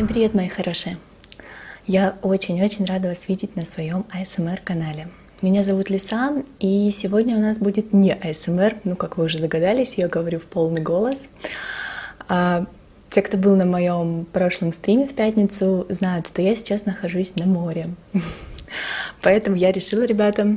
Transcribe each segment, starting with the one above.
Всем привет, мои хорошие! Я очень-очень рада вас видеть на своем ASMR-канале. Меня зовут Лиса, и сегодня у нас будет не ASMR, ну, как вы уже догадались, я говорю в полный голос. А, те, кто был на моем прошлом стриме в пятницу, знают, что я сейчас нахожусь на море. Поэтому я решила, ребята,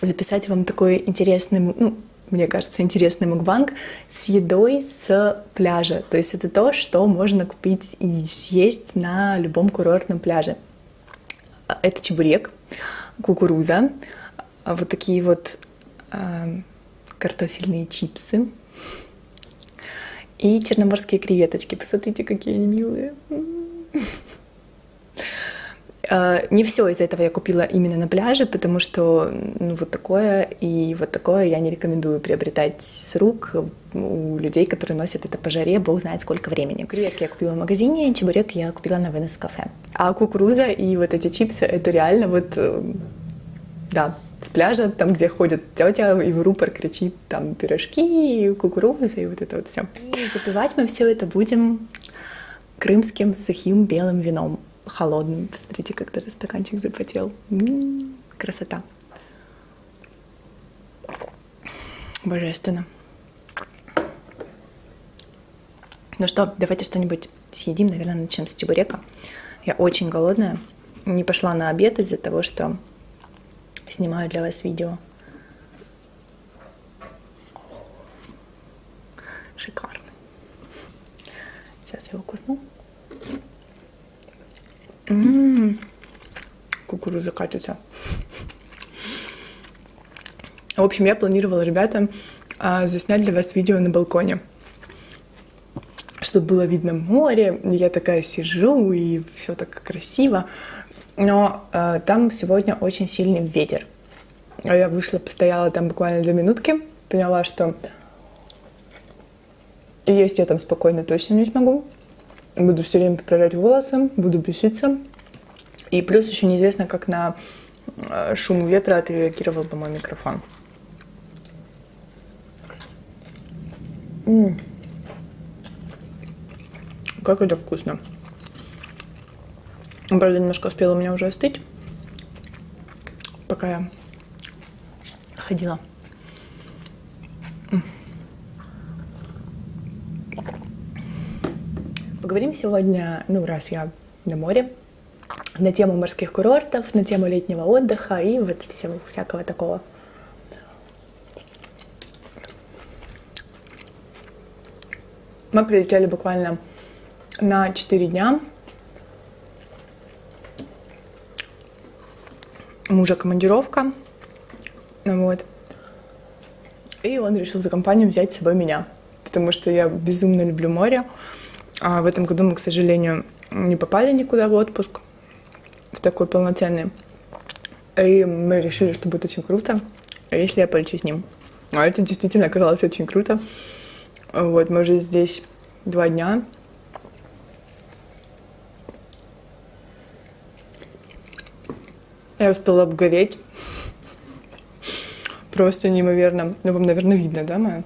записать вам такой интересный, ну, мне кажется, интересный мукбанг с едой с пляжа. То есть это то, что можно купить и съесть на любом курортном пляже. Это чебурек, кукуруза, вот такие вот э, картофельные чипсы и черноморские креветочки. Посмотрите, какие они милые. А, не все из этого я купила именно на пляже, потому что ну, вот такое и вот такое я не рекомендую приобретать с рук у людей, которые носят это по жаре, бог знает сколько времени. Креветки я купила в магазине, чебурек я купила на вынос в кафе. А кукуруза и вот эти чипсы, это реально вот, э, да, с пляжа, там, где ходит тетя и в рупор кричит там пирожки, кукуруза и вот это вот все. И запивать мы все это будем крымским сухим белым вином холодным. Посмотрите, как даже стаканчик запотел. М-м-м, красота. Божественно. Ну что, давайте что-нибудь съедим. Наверное, начнем с чебурека. Я очень голодная. Не пошла на обед из-за того, что снимаю для вас видео. Шикарно. Сейчас я его кусну. Кукуруза катится. В общем, я планировала, ребята, а, заснять для вас видео на балконе. Чтобы было видно море, я такая сижу, и все так красиво. Но э, там сегодня очень сильный ветер. Я вышла, постояла там буквально две минутки, поняла, что есть я там спокойно точно не смогу. Буду все время поправлять волосы, буду беситься. И плюс еще неизвестно, как на э, шум ветра отреагировал бы мой микрофон. М-м. Как это вкусно. Правда, немножко успела у меня уже остыть, пока я ходила. Поговорим сегодня, ну, раз я на море, на тему морских курортов, на тему летнего отдыха и вот всего всякого такого. Мы прилетели буквально на 4 дня. Мужа командировка. Вот. И он решил за компанию взять с собой меня, потому что я безумно люблю море. А в этом году мы, к сожалению, не попали никуда в отпуск, в такой полноценный. И мы решили, что будет очень круто, если я полечу с ним. А это действительно оказалось очень круто. Вот, мы уже здесь два дня. Я успела обгореть. Просто неимоверно. Ну, вам, наверное, видно, да, мое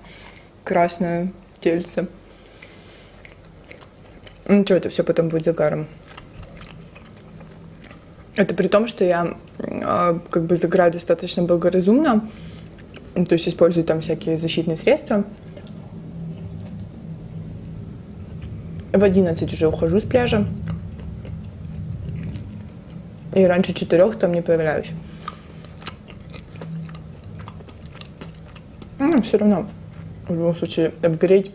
красное тельце. Ну что, это все потом будет загаром. Это при том, что я э, как бы загораю достаточно благоразумно, то есть использую там всякие защитные средства. В 11 уже ухожу с пляжа. И раньше четырех там не появляюсь. Ну, все равно, в любом случае, обгореть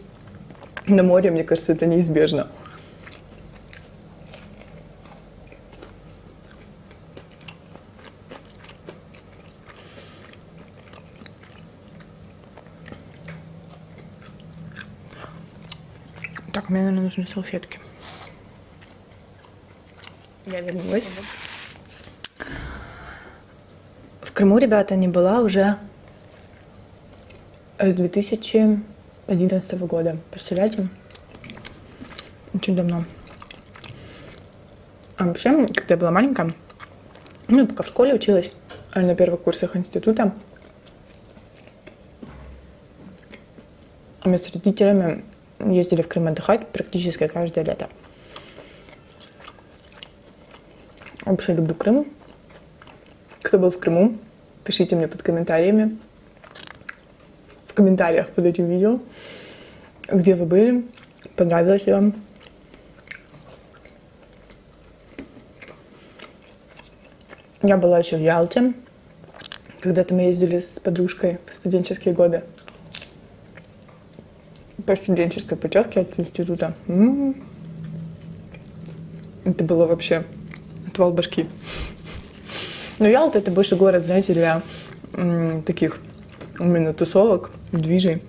на море, мне кажется, это неизбежно. Так, мне, наверное, нужны салфетки. Я вернулась. В Крыму, ребята, не была уже с 2011 года. Представляете? Очень давно. А вообще, когда я была маленькая, ну, пока в школе училась, а на первых курсах института, мы с родителями ездили в Крым отдыхать практически каждое лето. Вообще люблю Крым. Кто был в Крыму, пишите мне под комментариями. В комментариях под этим видео, где вы были, понравилось ли вам. Я была еще в Ялте. Когда-то мы ездили с подружкой в студенческие годы. По студенческой путевке от института. М-м-м. Это было вообще отвал башки. Но Ялта это больше город, знаете, для таких именно тусовок, движей.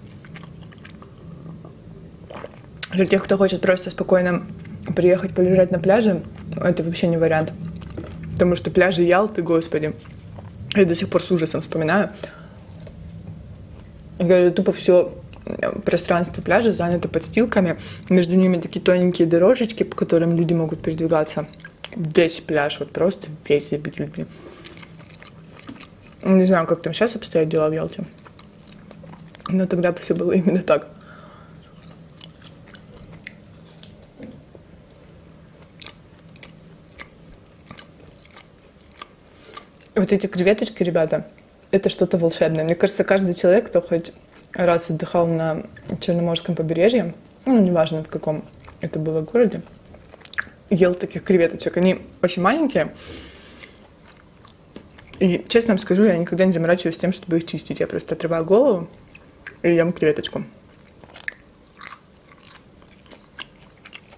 Для тех, кто хочет просто спокойно приехать полежать на пляже, это вообще не вариант. Потому что пляжи Ялты, господи, я до сих пор с ужасом вспоминаю. Я тупо все пространство пляжа занято подстилками. Между ними такие тоненькие дорожечки, по которым люди могут передвигаться. Весь пляж, вот просто весь забит людьми. Не знаю, как там сейчас обстоят дела в Ялте. Но тогда все было именно так. Вот эти креветочки, ребята, это что-то волшебное. Мне кажется, каждый человек, кто хоть раз отдыхал на Черноморском побережье, ну, неважно в каком это было городе, ел таких креветочек. Они очень маленькие. И, честно вам скажу, я никогда не заморачиваюсь тем, чтобы их чистить. Я просто отрываю голову и ем креветочку.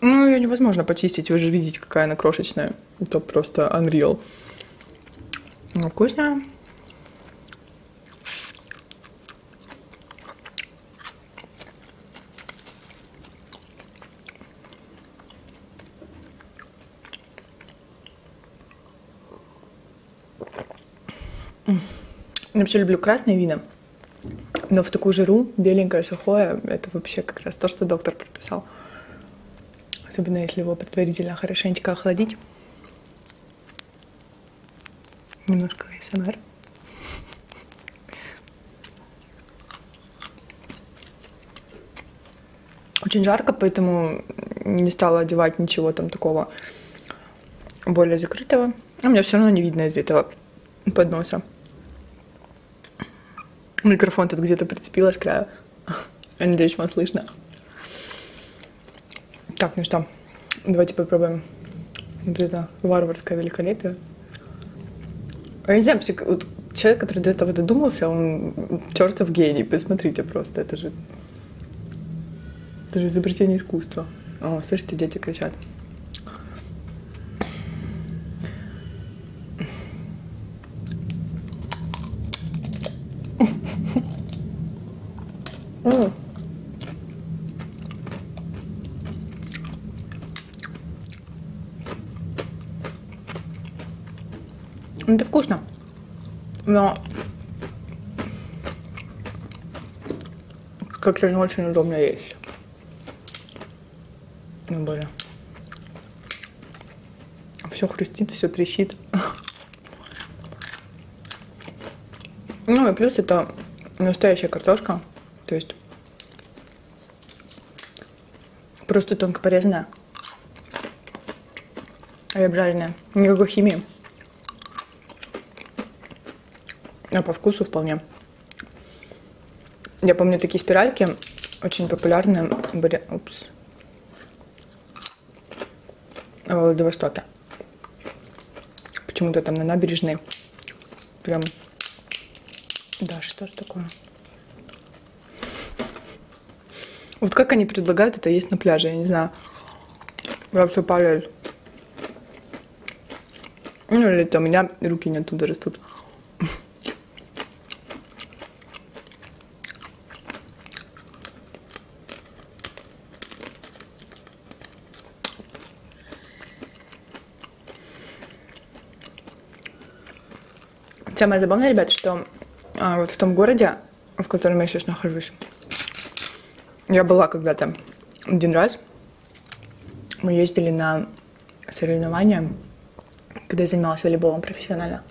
Ну, ее невозможно почистить. Вы же видите, какая она крошечная. Это просто unreal. Ну, вкусно. Я вообще люблю красные вина. Но в такую жару беленькое, сухое, это вообще как раз то, что доктор прописал. Особенно если его предварительно хорошенечко охладить. Немножко СМР. Очень жарко, поэтому не стала одевать ничего там такого более закрытого. А мне все равно не видно из этого подноса. Микрофон тут где-то прицепилась к краю. Я надеюсь, вам слышно. Так, ну что, давайте попробуем вот это варварское великолепие. Я не знаю, вот человек, который до этого додумался, он чертов гений. Посмотрите просто, это же... Это же изобретение искусства. О, слышите, дети кричат. Это вкусно. Но как-то не очень удобно есть. Ну, более. Все хрустит, все трещит. Ну и плюс это настоящая картошка. То есть просто тонко порезанная. И обжаренная. Никакой химии. А по вкусу вполне. Я помню такие спиральки, очень популярные были упс, в Владивостоке. Почему-то там на набережной. Прям... Да, что ж такое? Вот как они предлагают это есть на пляже, я не знаю. Все параллель. Ну, или это у меня руки не оттуда растут. Самое забавное, ребят, что а, вот в том городе, в котором я сейчас нахожусь, я была когда-то один раз. Мы ездили на соревнования, когда я занималась волейболом профессионально.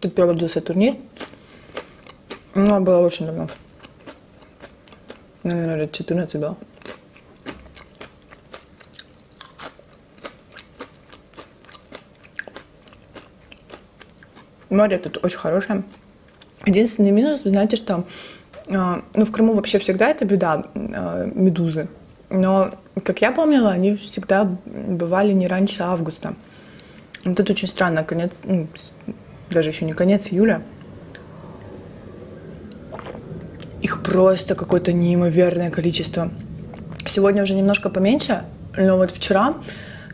Тут проводился турнир. Ну, было очень давно. Наверное, лет 14 было. Море тут очень хорошее. Единственный минус, вы знаете, что э, ну, в Крыму вообще всегда это беда, э, медузы. Но, как я помнила, они всегда бывали не раньше августа. Вот это очень странно, конец, ну, даже еще не конец июля. Их просто какое-то неимоверное количество. Сегодня уже немножко поменьше, но вот вчера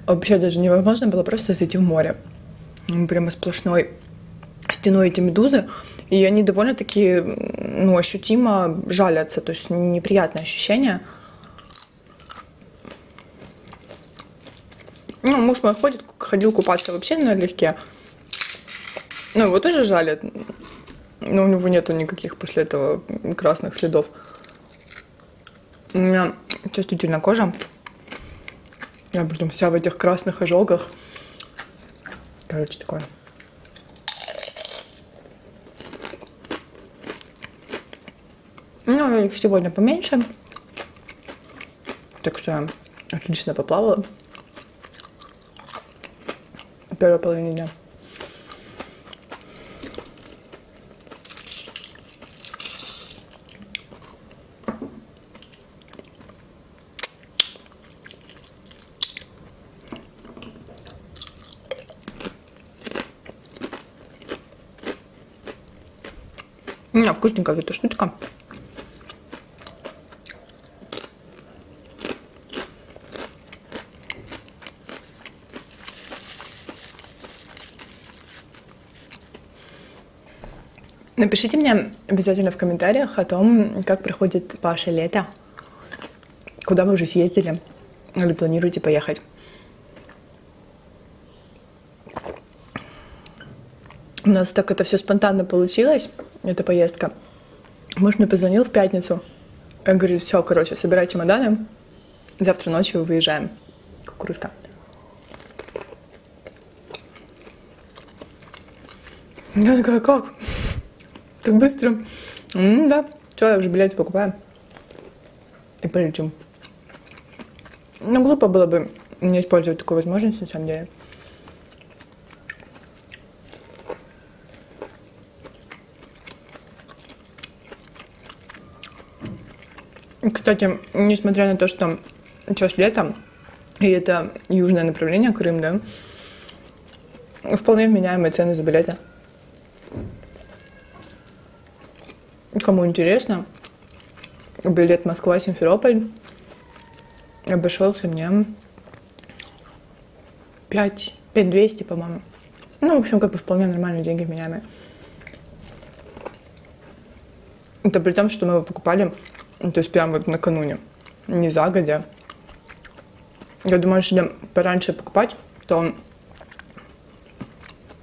вообще даже невозможно было просто зайти в море. Прямо сплошной стеной эти медузы. И они довольно-таки ну, ощутимо жалятся, то есть неприятное ощущение. Ну, муж мой ходит, ходил купаться вообще налегке. Ну, его тоже жалят. Но у него нету никаких после этого красных следов. У меня чувствительная кожа. Я потом вся в этих красных ожогах. Короче, такое. Ну, их сегодня поменьше. Так что отлично поплавала. Первая половина дня. Не, вкусненькая эта штучка. Напишите мне обязательно в комментариях о том, как проходит ваше лето, куда вы уже съездили или планируете поехать. У нас так это все спонтанно получилось, эта поездка. Муж мне позвонил в пятницу. Он говорит, все, короче, собирай чемоданы, завтра ночью выезжаем. Кукурузка. Я такая, как? Так быстро. М да, все, я уже билеты покупаю. И полетим. Ну, глупо было бы не использовать такую возможность, на самом деле. Кстати, несмотря на то, что сейчас лето, и это южное направление, Крым, да, вполне вменяемые цены за билеты. Кому интересно, билет Москва-Симферополь обошелся мне 5, 5200, по-моему. Ну, в общем, как бы вполне нормальные деньги вменяемые. Это при том, что мы его покупали, то есть прямо вот накануне, не загодя. Я думаю, если пораньше покупать, то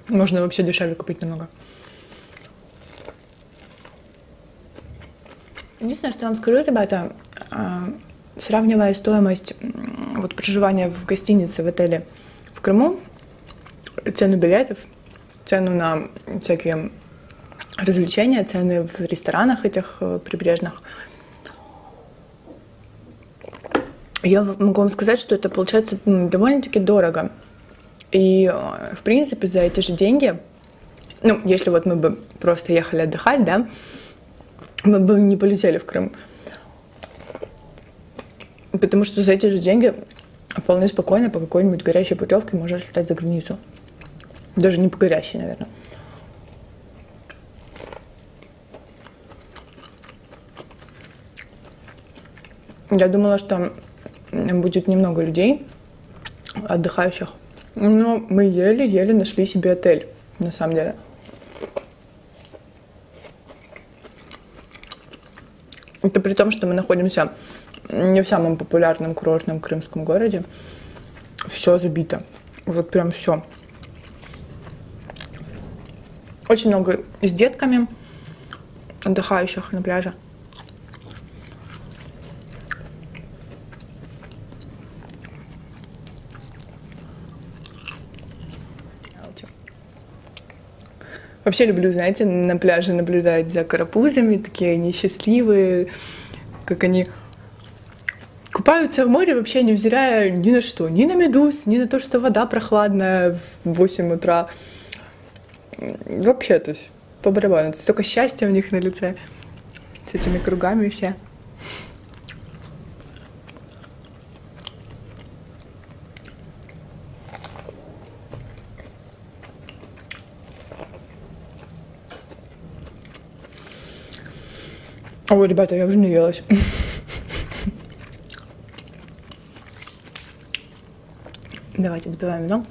можно вообще дешевле купить намного. Единственное, что я вам скажу, ребята, а, сравнивая стоимость вот, проживания в гостинице, в отеле в Крыму, цену билетов, цену на всякие развлечения, цены в ресторанах этих э, прибрежных, я могу вам сказать, что это получается довольно-таки дорого. И, э, в принципе, за эти же деньги, ну, если вот мы бы просто ехали отдыхать, да, мы бы не полетели в Крым. Потому что за эти же деньги вполне спокойно по какой-нибудь горящей путевке можно слетать за границу. Даже не по горящей, наверное. Я думала, что будет немного людей, отдыхающих. Но мы еле-еле нашли себе отель, на самом деле. Это при том, что мы находимся не в самом популярном курортном крымском городе. Все забито. Вот прям все. Очень много с детками, отдыхающих на пляже. Вообще люблю, знаете, на пляже наблюдать за карапузами, такие они счастливые, как они купаются в море, вообще не взирая ни на что, ни на медуз, ни на то, что вода прохладная в 8 утра. вообще, то есть по барабану. Столько счастья у них на лице с этими кругами все. Ой, ребята, я уже не елась. Давайте допиваем вино.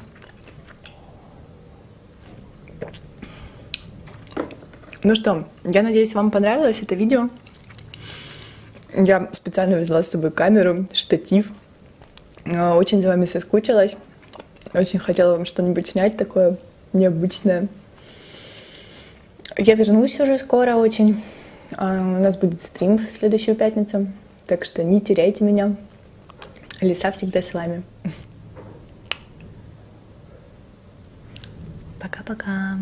Ну что, я надеюсь, вам понравилось это видео. Я специально взяла с собой камеру, штатив. А, очень за вами соскучилась. Очень хотела вам что-нибудь снять такое необычное. Я вернусь уже скоро очень. А, у нас будет стрим в следующую пятницу, так что не теряйте меня. Лиса всегда с вами. Пока-пока.